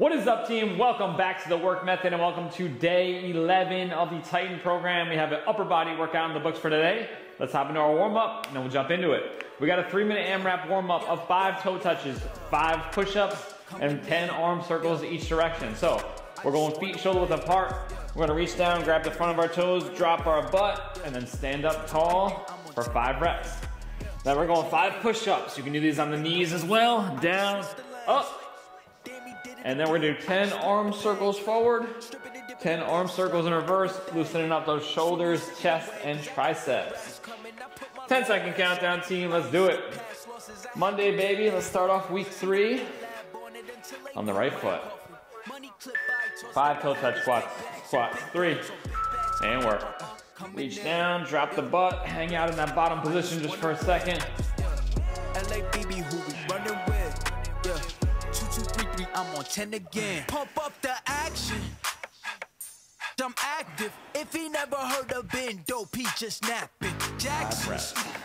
What is up, team? Welcome back to the Werkd Method and welcome to day 11 of the Titan program. We have an upper body workout in the books for today. Let's hop into our warm up and then we'll jump into it. We got a three minute AMRAP warm up of five toe touches, five push ups, and 10 arm circles each direction. So we're going feet shoulder width apart. We're gonna reach down, grab the front of our toes, drop our butt, and then stand up tall for five reps. Then we're going five push-ups. You can do these on the knees as well. Down, up. And then we're gonna do 10 arm circles forward, 10 arm circles in reverse, loosening up those shoulders, chest, and triceps. 10 second countdown team, let's do it. Monday, baby, let's start off week three on the right foot. Five toe touch squats, squats, three, and work. Reach down, drop the butt, hang out in that bottom position just for a second. I'm on 10 again. Pump up the action. I'm active. If he never heard of Ben Dope, he just napping. Jackson.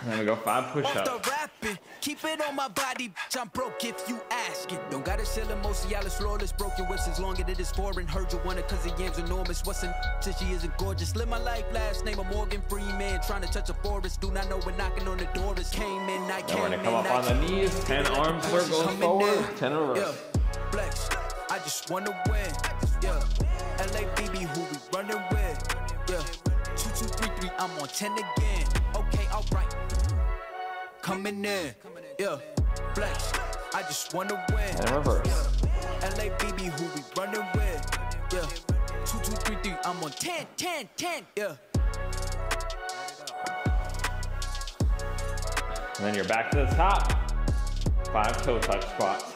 Then we go five push-ups. the rapping, keep it on my body. bitch, I'm broke if you ask it. Don't gotta sell it, most of flawless. Broken wrists as long as it is foreign. Heard you want it cause the yam's enormous. What's in since she isn't gorgeous? Live my life, last name of Morgan Freeman. Trying to touch a forest. Do not know when knocking on the door is. Came in, I came we're gonna come up on the knees, 10 arm circles forward, 10 in reverse. Yeah, flex. I just wanna win. Yeah, LABB, who we running with? Yeah, two, two, three, three. I'm on 10 again. Okay, alright. Coming in. Yeah, flex. I just wanna win. And reverse. LABB, who we running with? Yeah, two, two, three, three. I'm on 10, 10, 10. Yeah. And then you're back to the top. Five toe touch squats.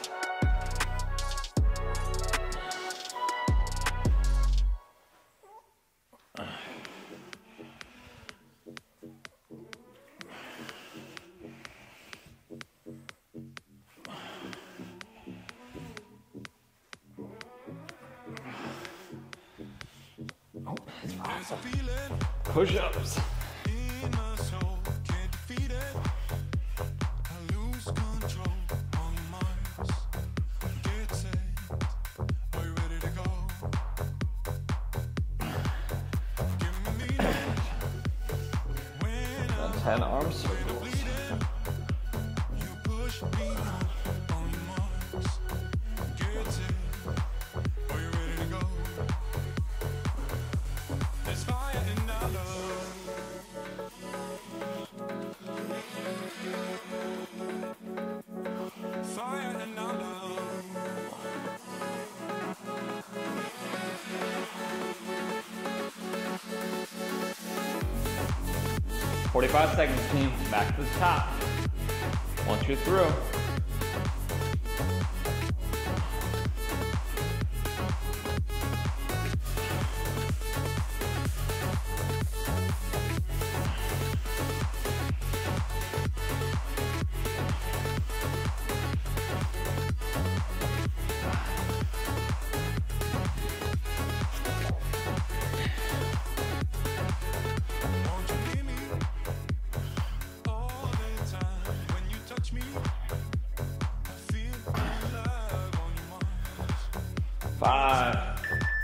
Push-ups. 45 seconds, team. Back to the top. Once you're through.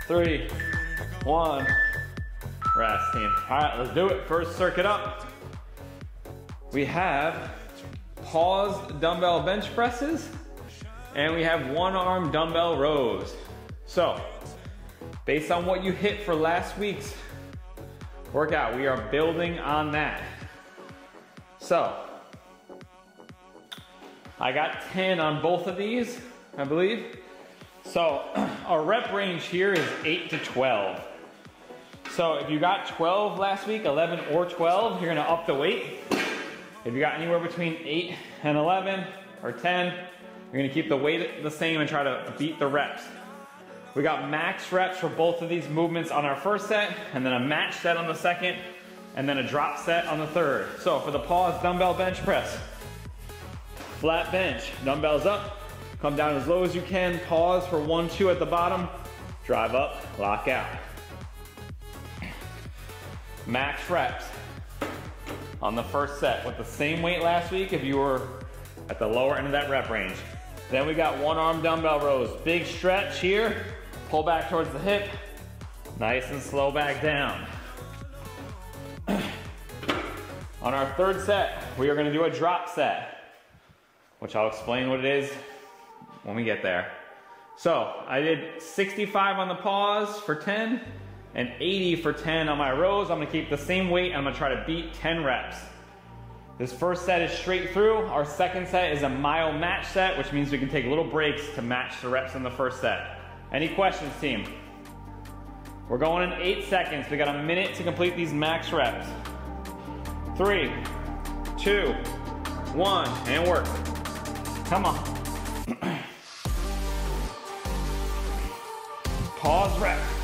Three, one. Rest, team. All right, let's do it. First circuit up. We have paused dumbbell bench presses and we have one arm dumbbell rows. So, based on what you hit for last week's workout, we are building on that. So, I got 10 on both of these, I believe. So, our rep range here is 8 to 12. So, if you got 12 last week, 11 or 12, you're gonna up the weight. If you got anywhere between 8 and 11 or 10, you're gonna keep the weight the same and try to beat the reps. We got max reps for both of these movements on our first set, and then a match set on the second, and then a drop set on the third. So for the pause dumbbell bench press, flat bench, dumbbells up, come down as low as you can, pause for one, two at the bottom, drive up, lock out. Max reps on the first set with the same weight last week if you were at the lower end of that rep range. Then we got one arm dumbbell rows. Big stretch here. Pull back towards the hip. Nice and slow back down. On our third set, we are gonna do a drop set, which I'll explain what it is when we get there. So I did 65 on the pause for 10 and 80 for 10 on my rows. I'm gonna keep the same weight. And I'm gonna try to beat 10 reps. This first set is straight through. Our second set is a myo-match set, which means we can take little breaks to match the reps in the first set. Any questions, team? We're going in eight seconds. We got a minute to complete these max reps. Three, two, one, and work. Come on. Pause rep.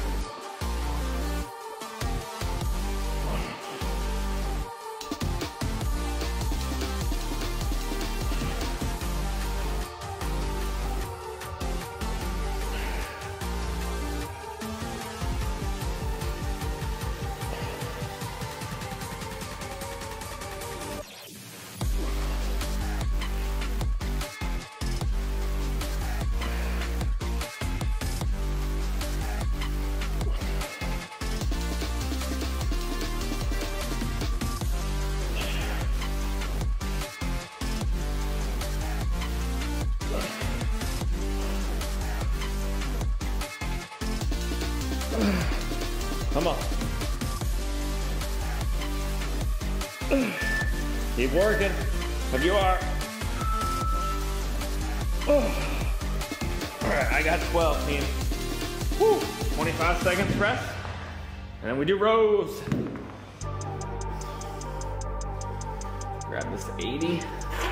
Grab this 80.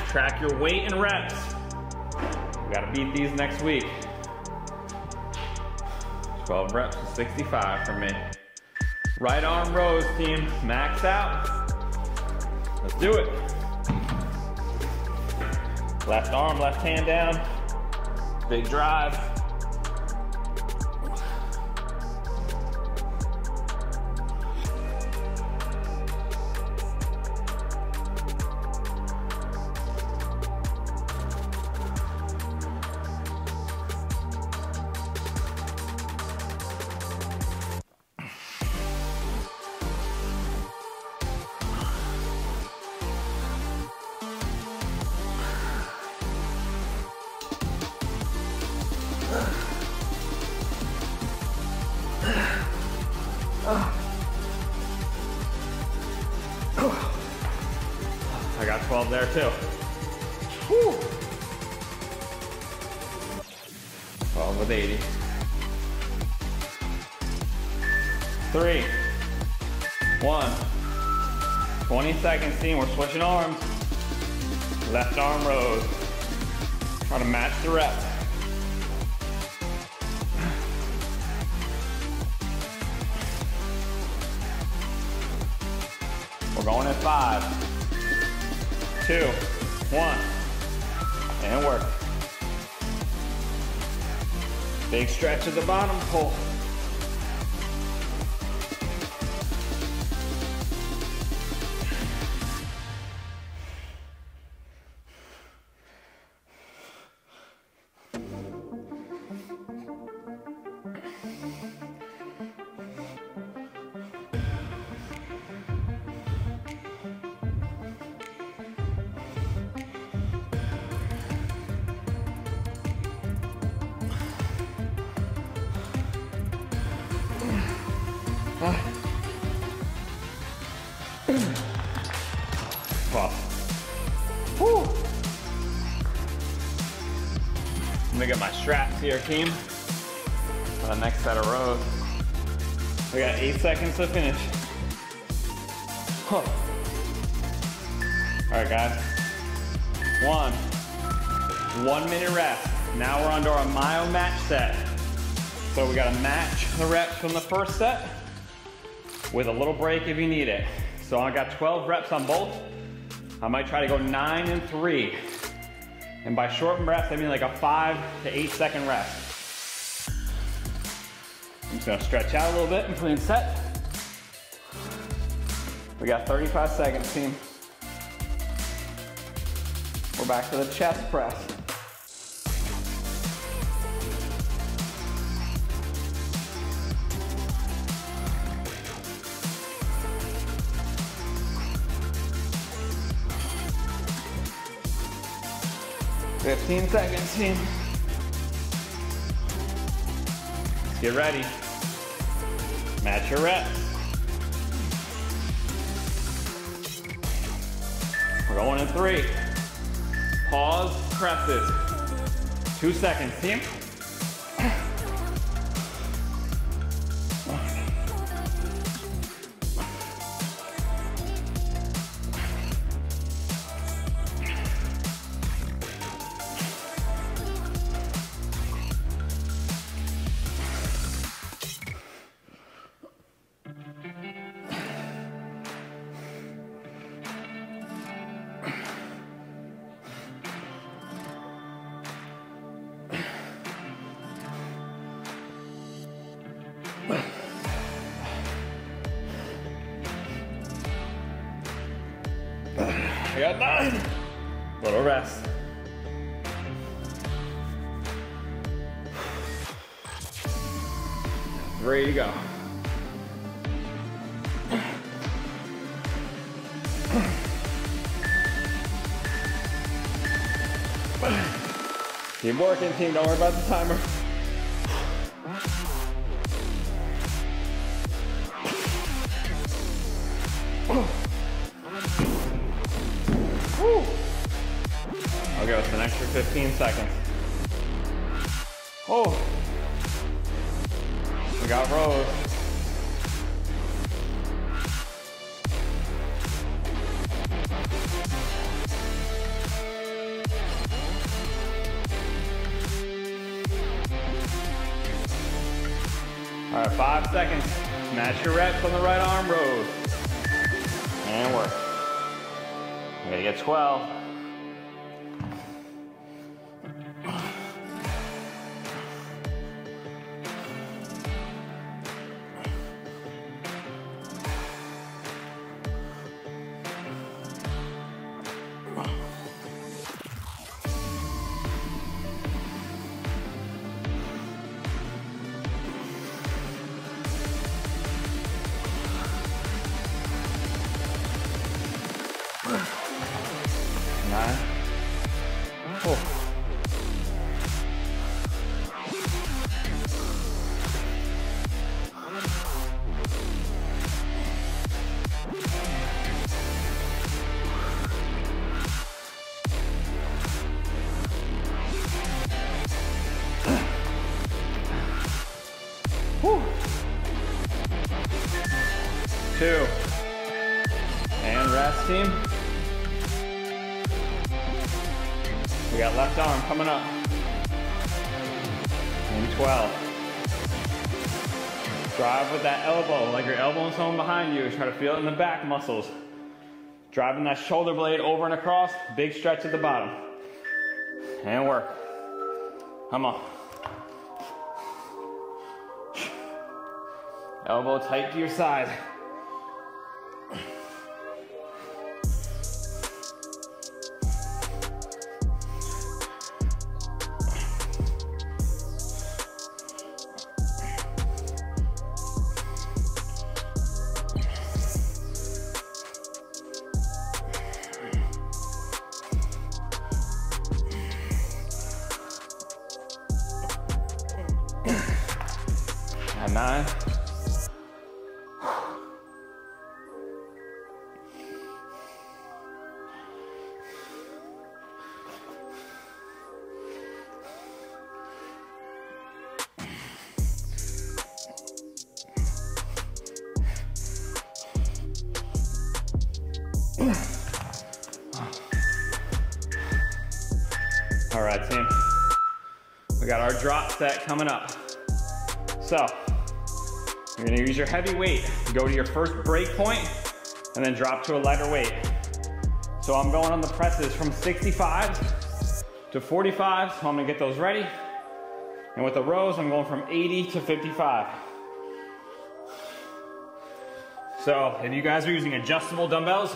Track your weight and reps. We gotta beat these next week. 12 reps to 65 for me. Right arm rows, team. Max out. Let's do it. Left arm, left hand down. Big drive. Arms. Straps here, team. For the next set of rows. We got eight seconds to finish. Huh. All right, guys. One. One minute rest. Now we're on to our myo-match set. So we gotta match the reps from the first set with a little break if you need it. So I got 12 reps on both. I might try to go nine and three. And by short rest, I mean like a five to eight second rest. I'm just gonna stretch out a little bit between set. We got 35 seconds, team. We're back to the chest press. Fifteen seconds, team. Get ready. Match your reps. We're going in three. Pause, presses. Two seconds, team. Working, team. Don't worry about the timer. I 12. Muscles. Driving that shoulder blade over and across. Big stretch at the bottom. And work. Come on. Elbow tight to your side. Nine. All right, team. We got our drop set coming up. So, you're gonna use your heavy weight, go to your first break point, and then drop to a lighter weight. So I'm going on the presses from 65 to 45, so I'm gonna get those ready. And with the rows, I'm going from 80 to 55. So if you guys are using adjustable dumbbells,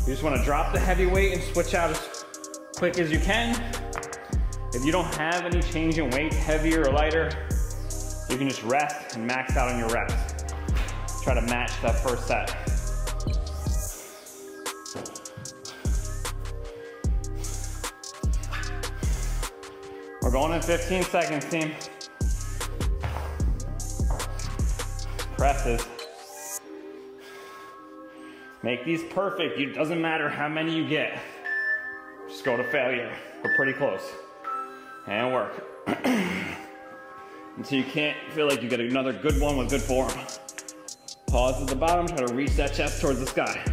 you just wanna drop the heavy weight and switch out as quick as you can. If you don't have any change in weight, heavier or lighter, you can just rest and max out on your reps. Try to match that first set. We're going in 15 seconds, team. Presses. Make these perfect. It doesn't matter how many you get. Just go to failure. We're pretty close. And work. Until you can't feel like you get another good one with good form. Pause at the bottom, try to reach that chest towards the sky.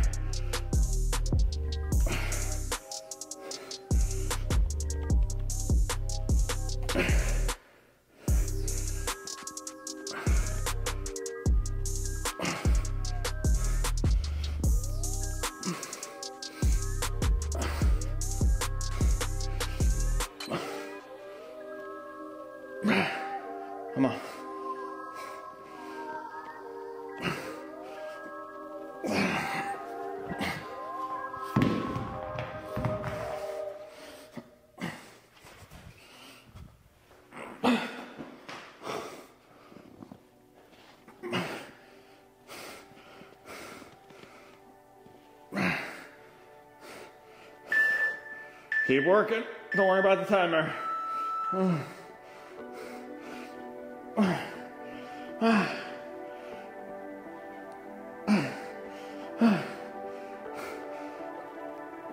Working. Don't worry about the timer.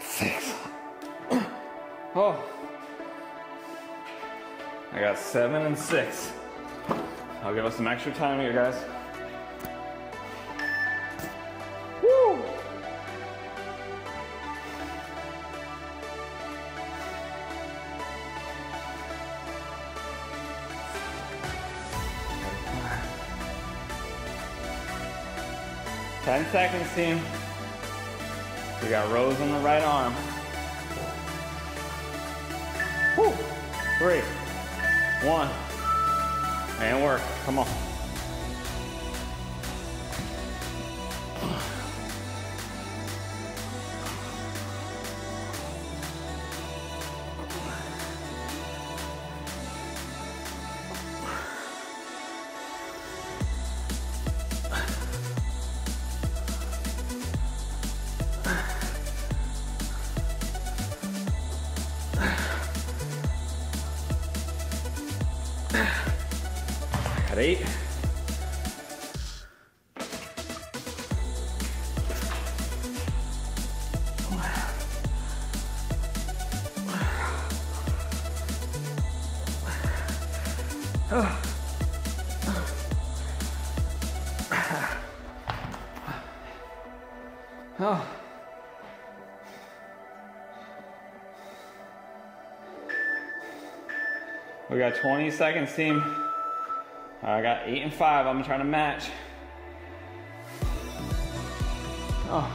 Six. Oh. I got seven and six. I'll give us some extra time here, guys. seconds, team. We got rows on the right arm. Woo. Three, one, and work. Come on. Oh. We got 20 seconds, team. I got eight and five. I'm trying to match. Oh.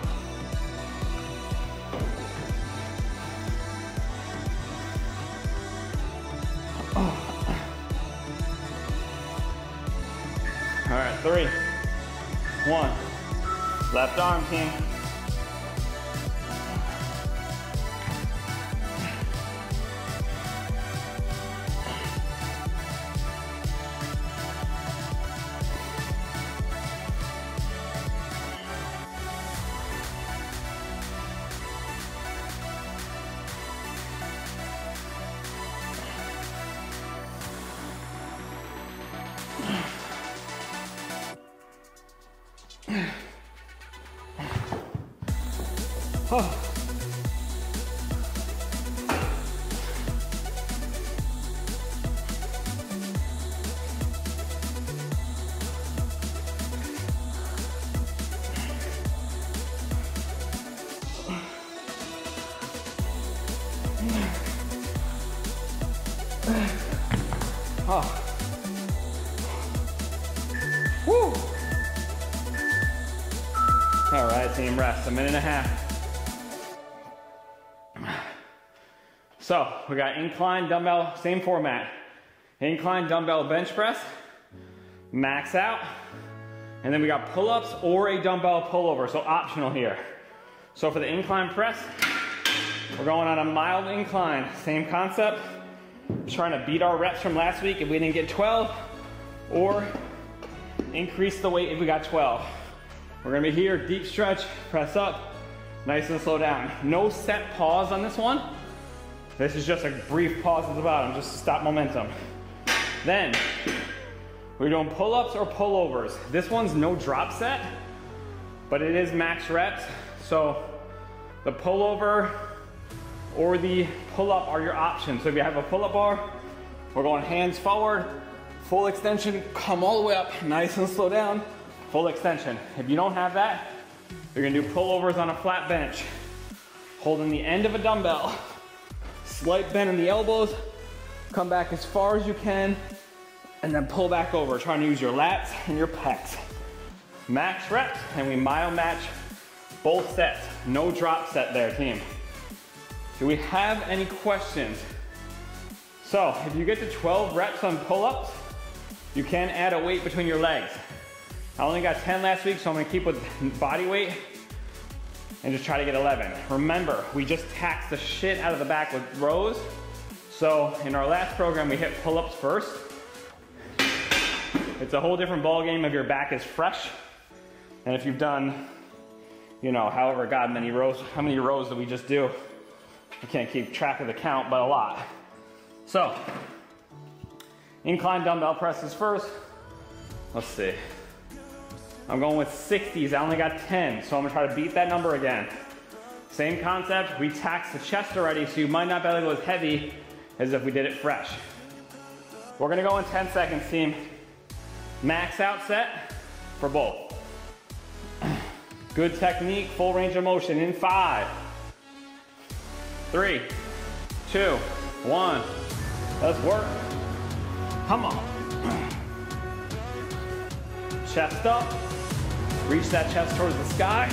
All right, three, one. Left arm, team. Oh. Oh. A minute and a half. So we got incline dumbbell, same format. Incline dumbbell bench press, max out, and then we got pull-ups or a dumbbell pullover, so optional here. So for the incline press, we're going on a mild incline, same concept. Trying to beat our reps from last week if we didn't get 12, or increase the weight if we got 12. We're gonna be here, deep stretch, press up, nice and slow down. No set pause on this one. This is just a brief pause at the bottom, just to stop momentum. Then, we're doing pull-ups or pullovers. This one's no drop set, but it is max reps. So the pullover or the pull-up are your options. So if you have a pull-up bar, we're going hands forward, full extension, come all the way up, nice and slow down, full extension. If you don't have that, you're gonna do pullovers on a flat bench, holding the end of a dumbbell, slight bend in the elbows, come back as far as you can, and then pull back over, trying to use your lats and your pecs. Max reps, and we myo-match both sets. No drop set there, team. Do we have any questions? So, if you get to 12 reps on pull-ups, you can add a weight between your legs. I only got 10 last week, so I'm gonna keep with body weight and just try to get 11. Remember, we just taxed the shit out of the back with rows. So in our last program, we hit pull-ups first. It's a whole different ball game if your back is fresh. And if you've done, you know, however God many rows, how many rows did we just do? I can't keep track of the count, but a lot. So, incline dumbbell presses first. Let's see. I'm going with 60s. I only got 10, so I'm gonna try to beat that number again. Same concept. We taxed the chest already, so you might not be able to go as heavy as if we did it fresh. We're gonna go in 10 seconds, team. Max out set for both. Good technique, full range of motion in five, three, two, one. Let's work. Come on. Chest up. Reach that chest towards the sky.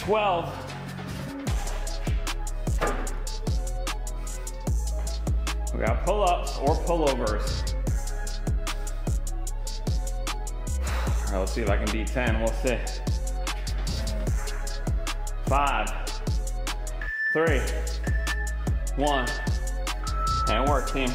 12. We got pull-ups or pullovers. All right, let's see if I can beat 10. We'll see. Five, three, one, and work, team.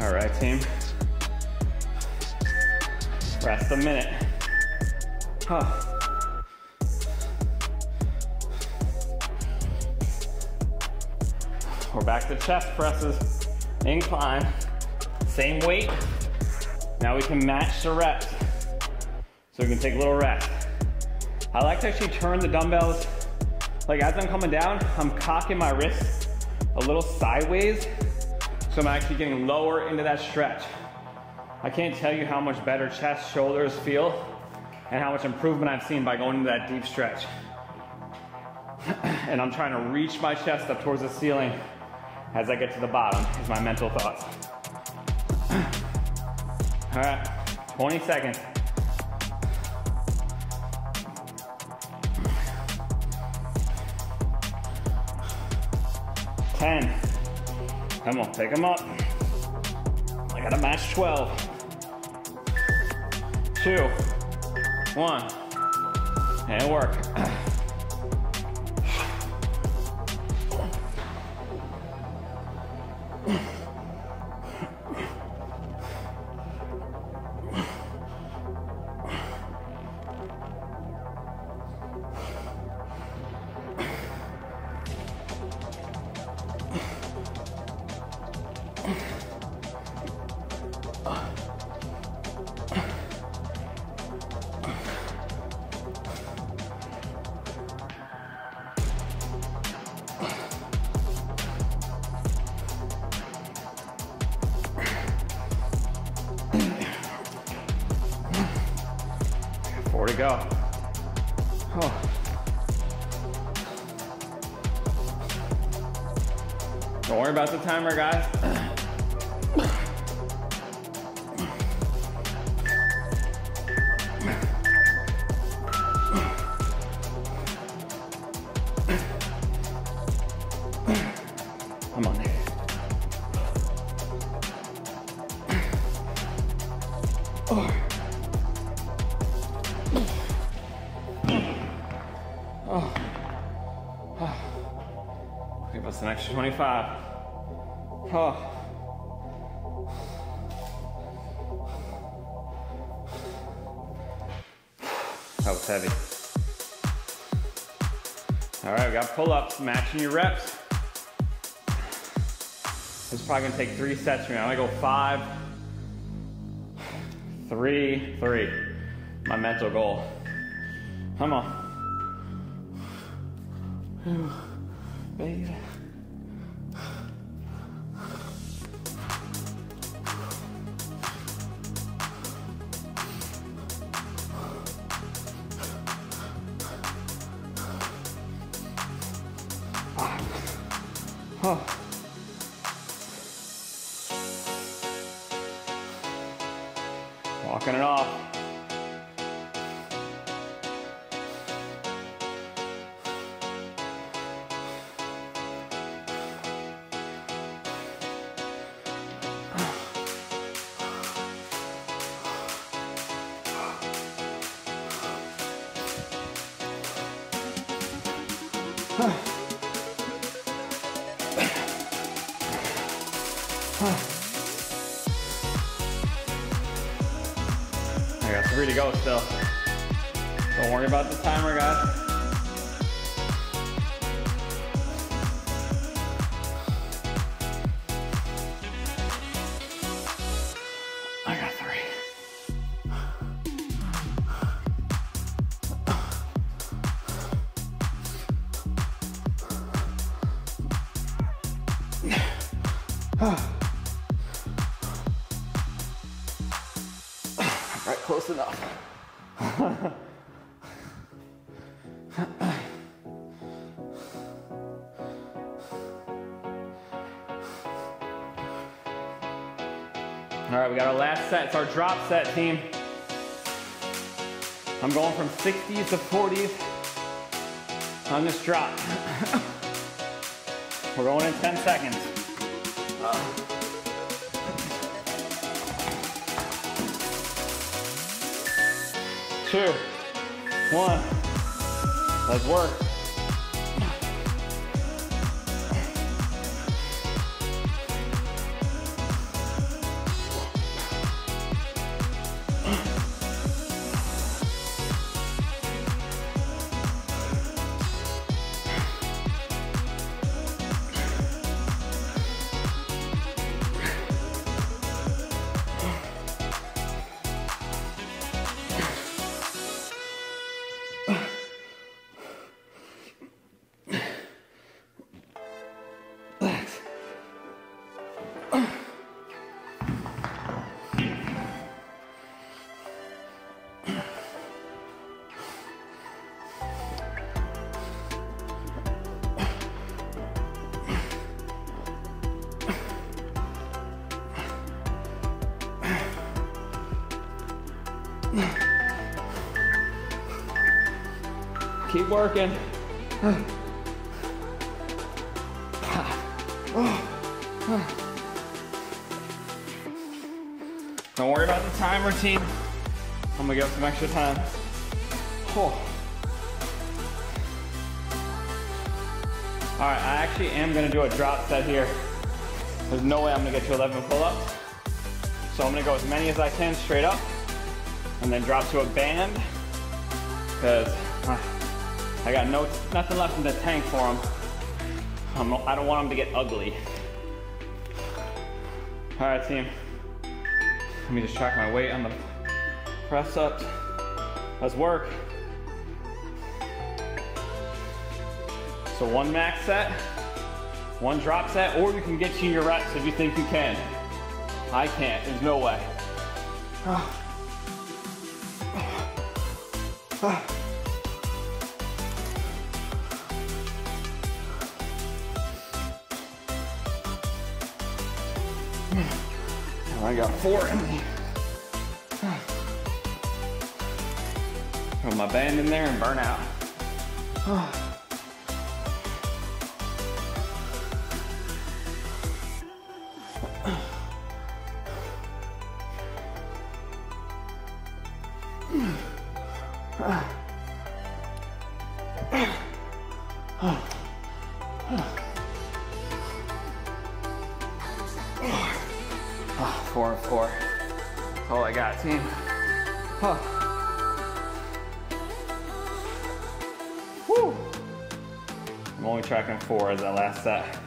All right, team. Rest a minute. Huh. We're back to chest presses, incline, same weight. Now we can match the reps. So we can take a little rest. I like to actually turn the dumbbells, like as I'm coming down, I'm cocking my wrists a little sideways. So I'm actually getting lower into that stretch. I can't tell you how much better chest, shoulders feel and how much improvement I've seen by going into that deep stretch. and I'm trying to reach my chest up towards the ceiling as I get to the bottom, is my mental thoughts. All right, 20 seconds. 10. Come on, pick them up. I gotta match 12. Two, one, and work. Go. Oh. Don't worry about the timer, guys. Matching your reps. Is probably gonna take three sets from now. I'm gonna go five, three, three. My mental goal. Come on. Baby. I got three to go still. Don't worry about the timer, guys. Drop set, team. I'm going from 60s to 40s on this drop. We're going in 10 seconds. two, one. Let's work. Keep working. Don't worry about the time routine. I'm gonna give some extra time. Oh. All right, I actually am gonna do a drop set here. There's no way I'm gonna get to 11 pull-ups. So I'm gonna go as many as I can straight up and then drop to a band because I got no, nothing left in the tank for them. I'm, I don't want them to get ugly. All right, team. Let me just track my weight on the press ups. Let's work. So one max set, one drop set, or you can get to your reps if you think you can. I can't, there's no way. I got four in me. Put my band in there and burn out. Four as that last set.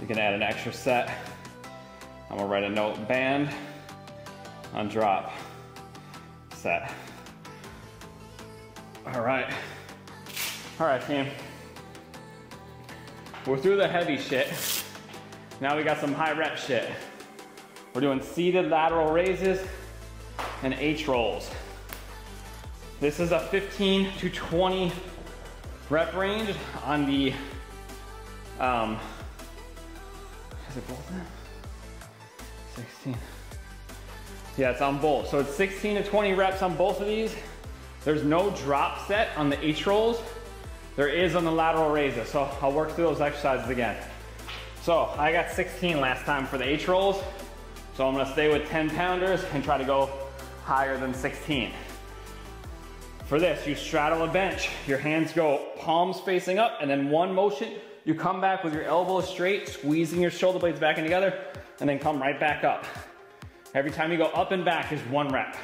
You can add an extra set. I'm gonna write a note band on drop set. All right. All right, team. We're through the heavy shit. Now we got some high rep shit. We're doing seated lateral raises and H rolls. This is a 15 to 20 rep range on the, um, is it both now? 16. Yeah, it's on both. So it's 16 to 20 reps on both of these. There's no drop set on the H rolls. There is on the lateral raises. So I'll work through those exercises again. So I got 16 last time for the H rolls. So I'm gonna stay with 10 pounders and try to go higher than 16. For this, you straddle a bench. Your hands go palms facing up and then one motion, you come back with your elbows straight, squeezing your shoulder blades back in together and then come right back up. Every time you go up and back is one rep.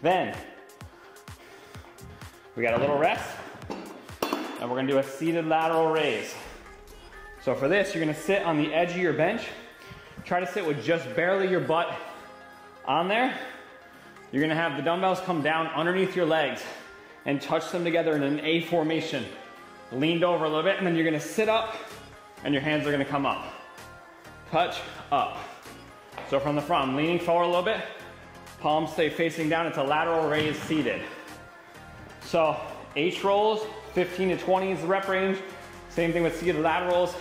Then, we got a little rest and we're gonna do a seated lateral raise. So for this, you're gonna sit on the edge of your bench Try to sit with just barely your butt on there. You're gonna have the dumbbells come down underneath your legs and touch them together in an A formation. Leaned over a little bit, and then you're gonna sit up and your hands are gonna come up. Touch, up. So from the front, I'm leaning forward a little bit, palms stay facing down, it's a lateral raise seated. So H rolls, 15 to 20 is the rep range. Same thing with seated laterals,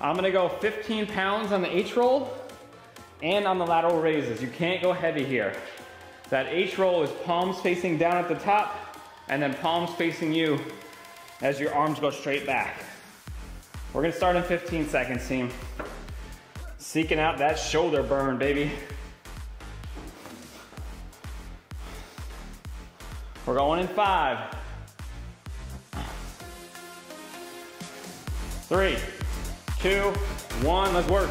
I'm gonna go 15 pounds on the H roll and on the lateral raises. You can't go heavy here. That H roll is palms facing down at the top and then palms facing you as your arms go straight back. We're gonna start in 15 seconds, team. Seeking out that shoulder burn, baby. We're going in five, three, two, one, let's work.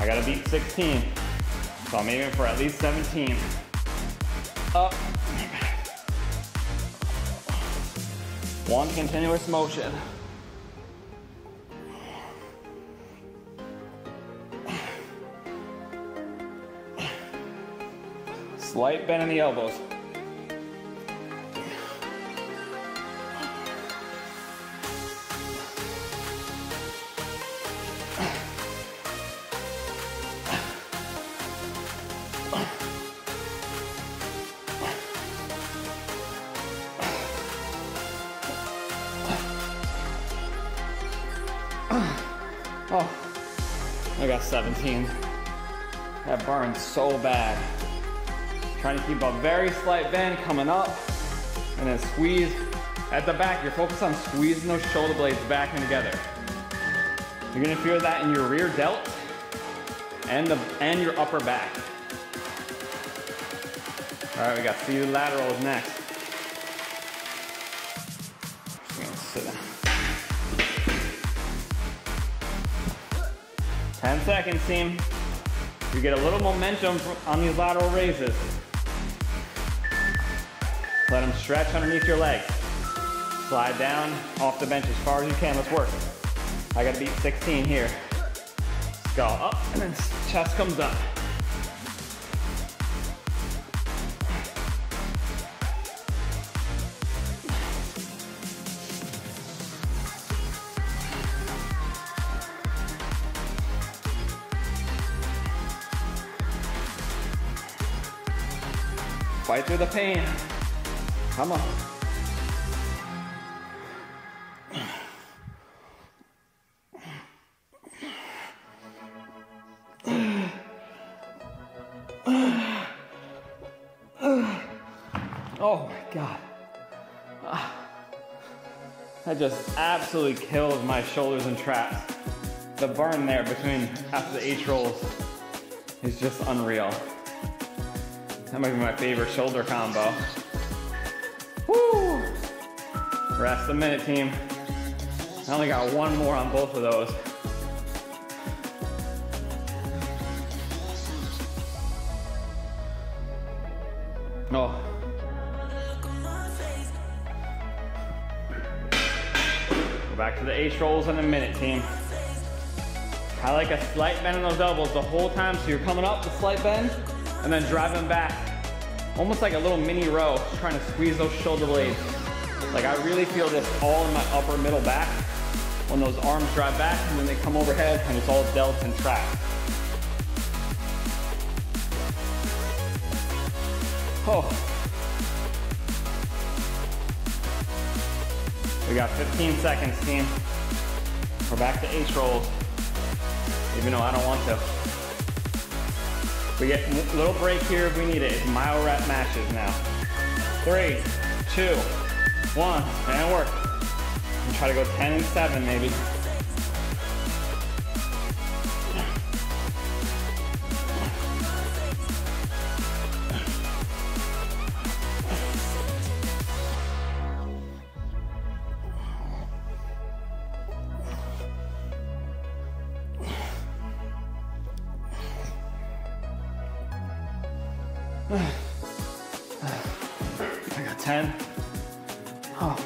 I gotta beat 16. So I'm aiming for at least 17. Up. One continuous motion. Slight bend in the elbows. Got 17. That burns so bad. Trying to keep a very slight bend coming up and then squeeze At the back, you're focused on squeezing those shoulder blades back and together. You're gonna feel that in your rear delt and the and your upper back. All right, we got seated laterals next. 10 seconds, team. You get a little momentum on these lateral raises. Let them stretch underneath your legs. Slide down off the bench as far as you can. Let's work. I gotta beat 16 here. Go up and then chest comes up. Fight through the pain. Come on. Oh my God. Ah. That just absolutely killed my shoulders and traps. The burn there between after the H rolls is just unreal. That might be my favorite shoulder combo. Woo! Rest a minute, team. I only got one more on both of those. Oh. Go back to the H rolls in a minute, team. I like a slight bend in those elbows the whole time, so you're coming up, the slight bend, and then driving back. Almost like a little mini row, just trying to squeeze those shoulder blades. Like I really feel this all in my upper middle back when those arms drive back and then they come overhead and it's all delt and trapped. Oh. We got 15 seconds, team. We're back to H rolls, even though I don't want to. We get a little break here if we need it. It's myo rep matches now. Three, two, one, and work. And try to go 10 and seven maybe. 10. Oh.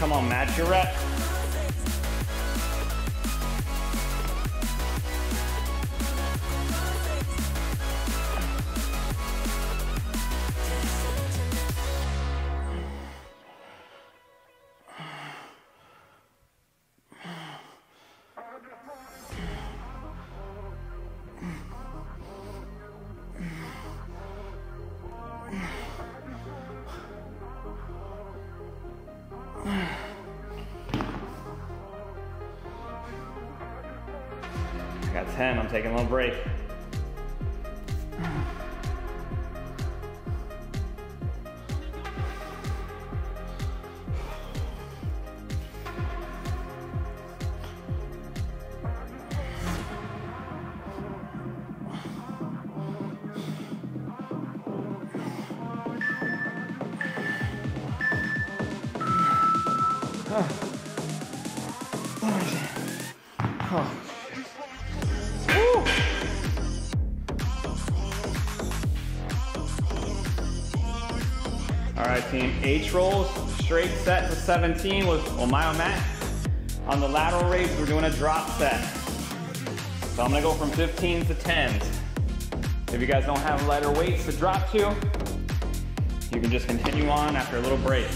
Come on, match your rep. I got 10, I'm taking a little break. H rolls, straight set to 17 with a myo-match. On the lateral raise, we're doing a drop set. So I'm gonna go from 15 to 10s. If you guys don't have lighter weights to drop to, you can just continue on after a little break.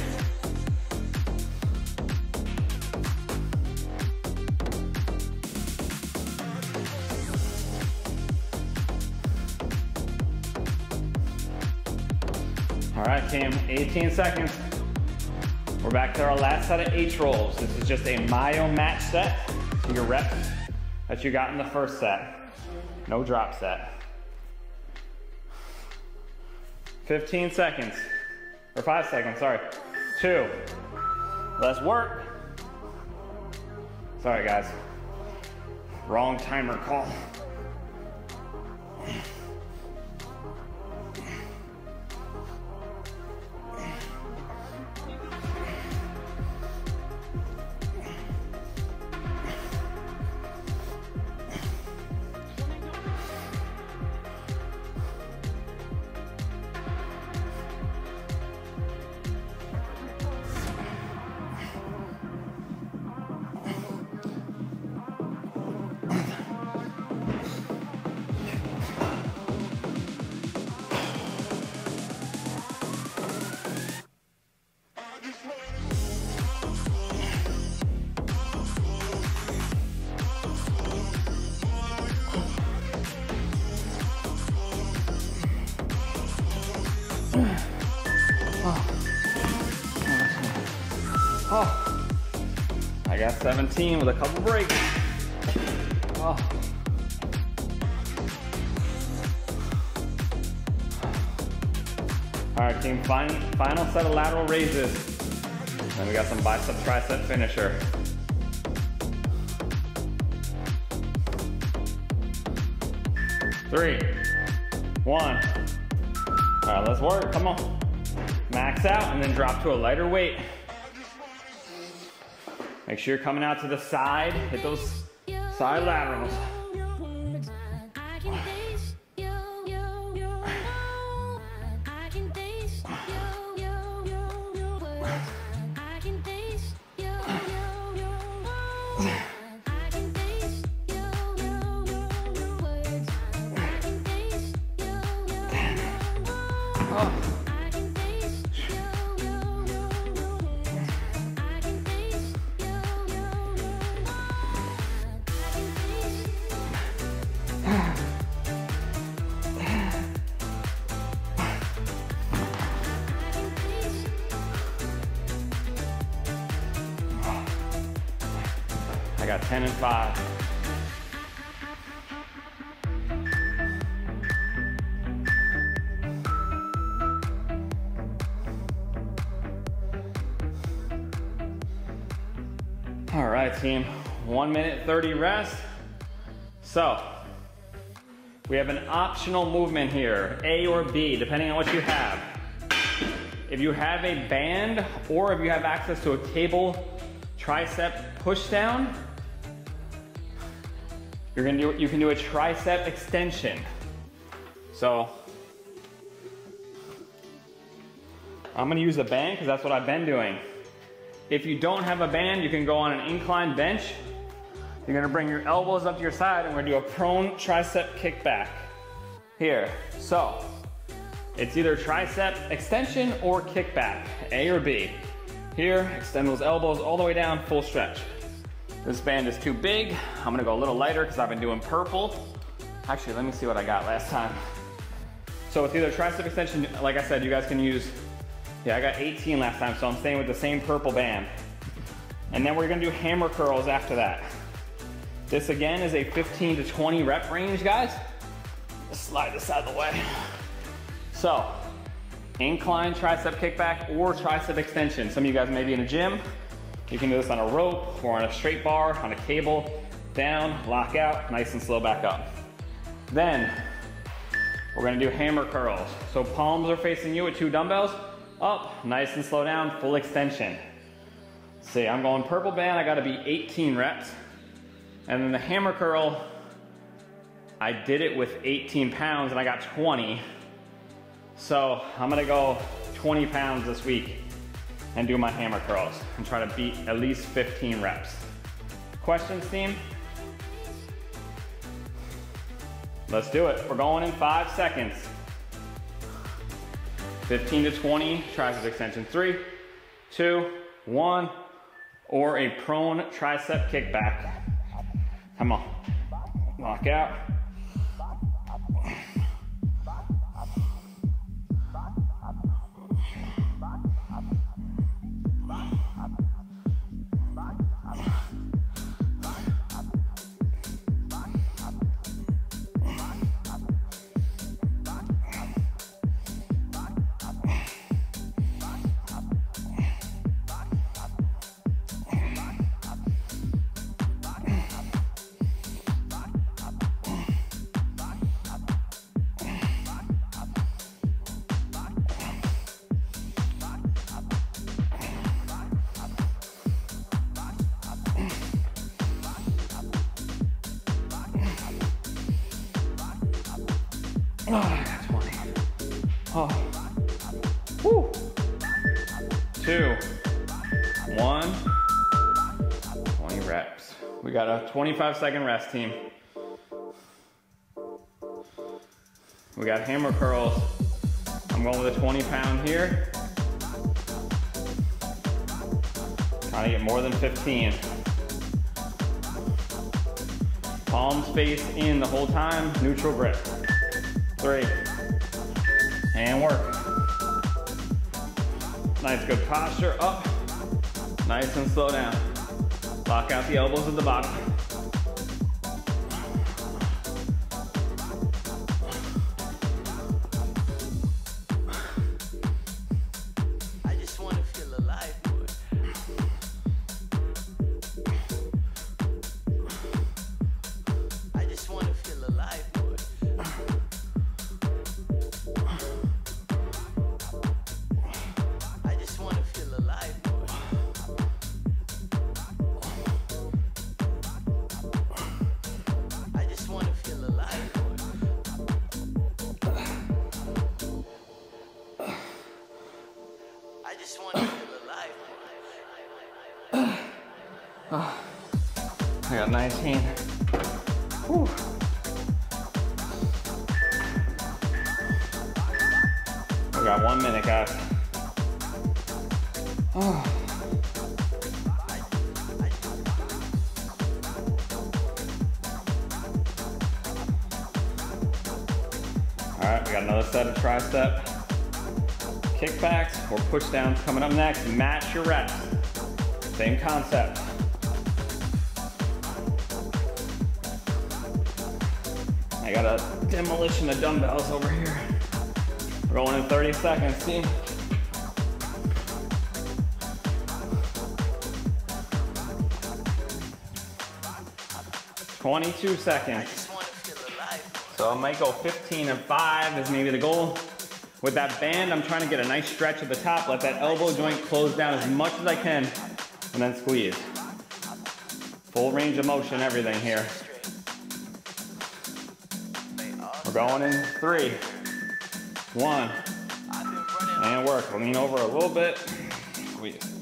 18 seconds. We're back to our last set of H rolls. This is just a myo match set to your reps that you got in the first set. No drop set. 15 seconds, or five seconds, sorry. Two, let's work. Sorry guys, wrong timer call. 17 with a couple breaks. Oh. All right, team, final, final set of lateral raises. Then we got some bicep tricep finisher. Three, one. All right, let's work, come on. Max out and then drop to a lighter weight. Make sure you're coming out to the side. Hit those side laterals. 10 and 5. All right, team. One minute 30 rest. So, we have an optional movement here, A or B, depending on what you have. If you have a band or if you have access to a cable tricep push down, you're gonna do, you can do a tricep extension. So, I'm gonna use a band because that's what I've been doing. If you don't have a band, you can go on an incline bench. You're gonna bring your elbows up to your side and we're gonna do a prone tricep kickback. Here, so, it's either tricep extension or kickback, A or B. Here, extend those elbows all the way down, full stretch. This band is too big. I'm gonna go a little lighter because I've been doing purple. Actually, let me see what I got last time. So it's either tricep extension, like I said, you guys can use, yeah, I got 18 last time, so I'm staying with the same purple band. And then we're gonna do hammer curls after that. This again is a 15 to 20 rep range, guys. Let's slide this out of the way. So, incline tricep kickback or tricep extension. Some of you guys may be in a gym. You can do this on a rope or on a straight bar, on a cable, down, lock out, nice and slow back up. Then, we're gonna do hammer curls. So palms are facing you with two dumbbells, up, nice and slow down, full extension. See, I'm going purple band, I gotta be 18 reps. And then the hammer curl, I did it with 18 pounds and I got 20. So I'm gonna go 20 pounds this week and do my hammer curls and try to beat at least 15 reps. Questions, team? Let's do it. We're going in five seconds. 15 to 20 tricep extension. Three, two, one, or a prone tricep kickback. Come on. Lock out. Two. One. 20 reps. We got a 25 second rest team. We got hammer curls. I'm going with a 20 pound here. Trying to get more than 15. Palms face in the whole time, neutral grip. Three. And work. Nice, good posture. Up. Nice and slow down. Lock out the elbows at the bottom. Push downs coming up next. Match your reps. Same concept. I got a demolition of dumbbells over here. Rolling in 30 seconds, see? Twenty-two seconds. just wanna feel alive, boy. So I might go 15 and 5 is maybe the goal. With that band, I'm trying to get a nice stretch at the top, let that elbow joint close down as much as I can, and then squeeze. Full range of motion, everything here. We're going in three, one, and work. Lean over a little bit, squeeze.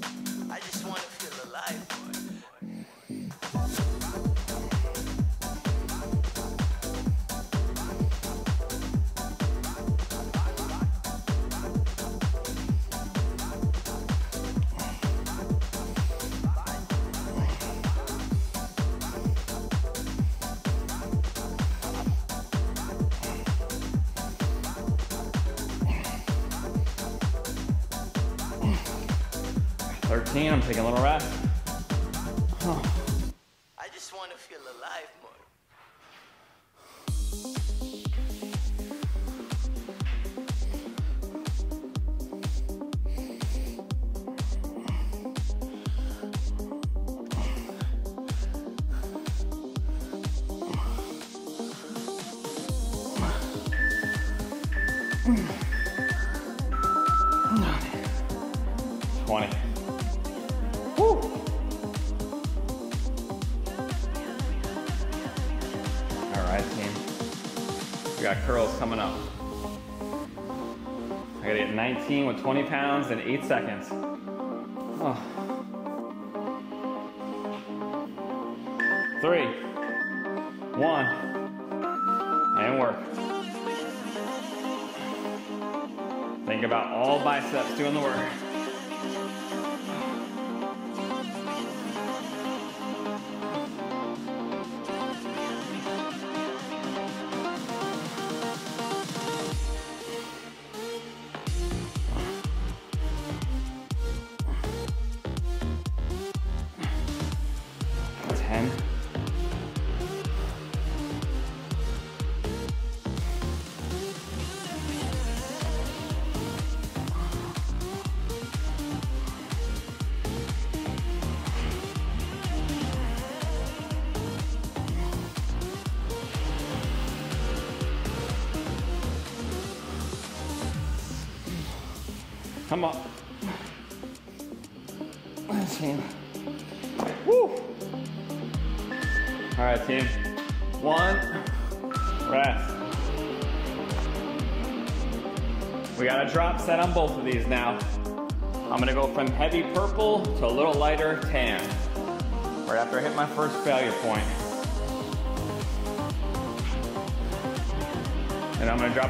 20. Woo. All right, team. We got curls coming up. I gotta get 19 with 20 pounds in eight seconds. Oh. Three, one, and work. Think about all biceps doing the work.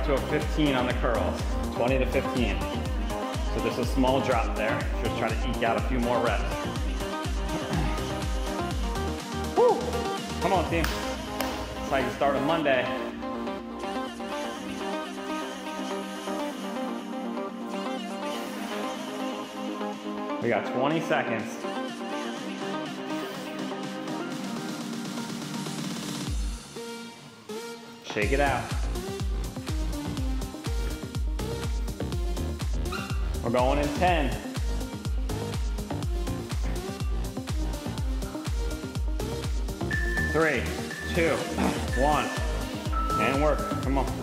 Gonna a 15 on the curls, 20 to 15. So just a small drop there, just trying to eke out a few more reps. Woo! Come on, team. It's how you start a Monday. We got 20 seconds. Shake it out. We're going in 10. Three, two, one, and work. Come on.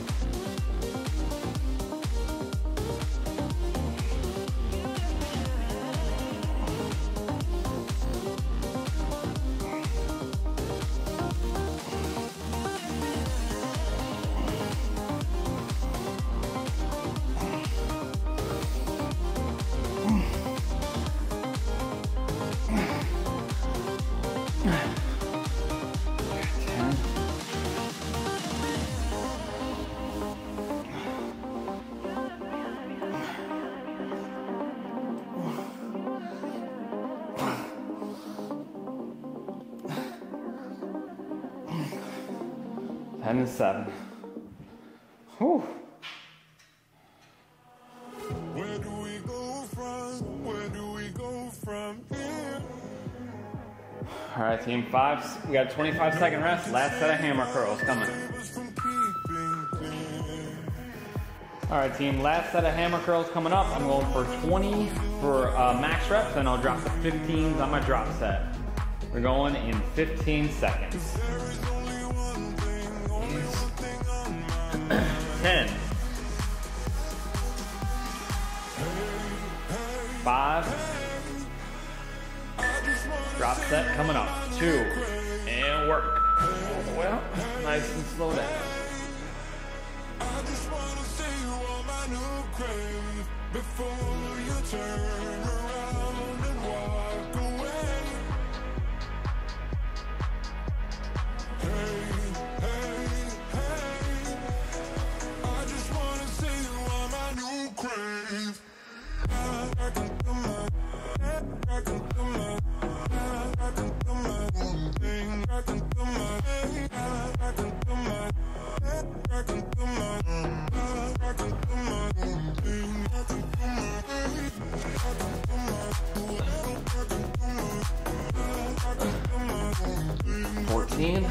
25, we got 25 second rest. Last set of hammer curls coming. All right, team, last set of hammer curls coming up. I'm going for 20 for uh, max reps, and I'll drop the 15s on my drop set. We're going in 15 seconds. 10. 5. Drop set coming up. Two. And work. All the way up. Nice and slow down. I just wanna see you on my new grave before 15.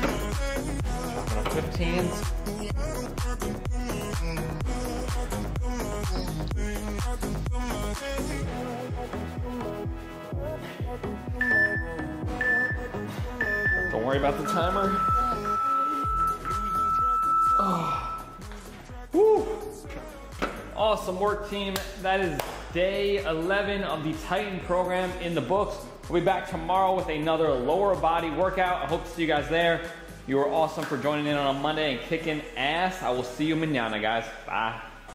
Don't worry about the timer. Oh. Woo. Awesome work, team. That is day 11 of the Titan program in the books. We'll be back tomorrow with another lower body workout. I hope to see you guys there. You are awesome for joining in on a Monday and kicking ass. I will see you manana, guys. Bye.